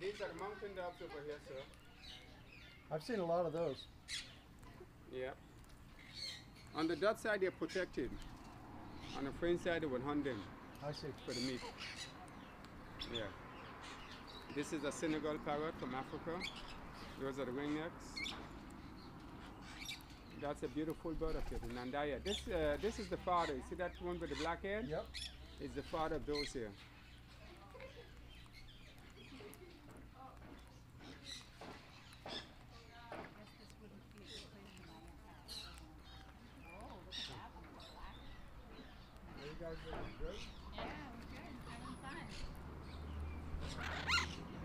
ducks over here, sir. I've seen a lot of those. Yeah. On the Dutch side, they're protected. On the French side, they will hunt them I see. for the meat. Yeah. This is a Senegal parrot from Africa. Those are the ringnecks. That's a beautiful bird of it, Nandaya. This, uh, this is the father. You see that one with the black head? Yep. It's the father of those here. guys doing good? Yeah, we're good. Having fun.